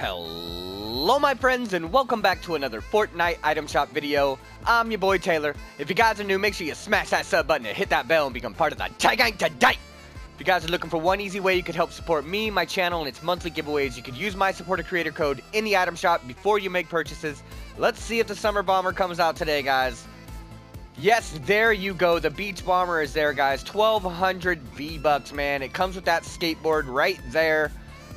Hello my friends and welcome back to another Fortnite item shop video. I'm your boy Taylor. If you guys are new, make sure you smash that sub button and hit that bell and become part of the Gigank today. If you guys are looking for one easy way you could help support me, my channel, and its monthly giveaways, you could use my supporter creator code in the item shop before you make purchases. Let's see if the summer bomber comes out today, guys. Yes, there you go. The beach bomber is there, guys. 1200 V-Bucks, man. It comes with that skateboard right there.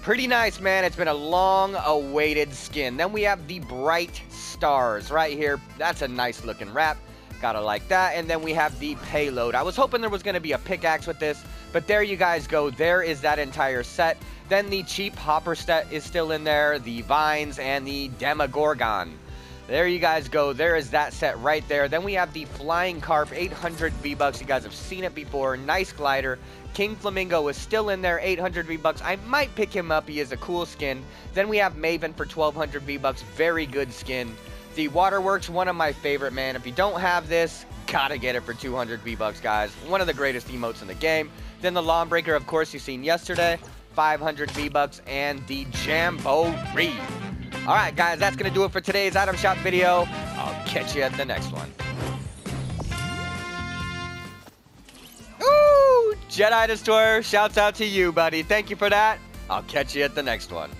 Pretty nice, man. It's been a long-awaited skin. Then we have the Brite Stars right here. That's a nice-looking wrap. Gotta like that. And then we have the Payload. I was hoping there was going to be a pickaxe with this, but there you guys go. There is that entire set. Then the Chief Hopper set is still in there, the Vines, and the Demogorgon. There you guys go. There is that set right there. Then we have the Flying Carp, 800 V-Bucks. You guys have seen it before. Nice glider. King Flamingo is still in there, 800 V-Bucks. I might pick him up. He is a cool skin. Then we have Maven for 1200 V-Bucks. Very good skin. The Waterworks, one of my favorite, man. If you don't have this, gotta get it for 200 V-Bucks, guys. One of the greatest emotes in the game. Then the Lawbreaker, of course, you've seen yesterday. 500 V-Bucks. And the Jamboree. Alright, guys, that's gonna do it for today's item shop video. I'll catch you at the next one. Ooh, Jedi Destroyer, shouts out to you, buddy. Thank you for that. I'll catch you at the next one.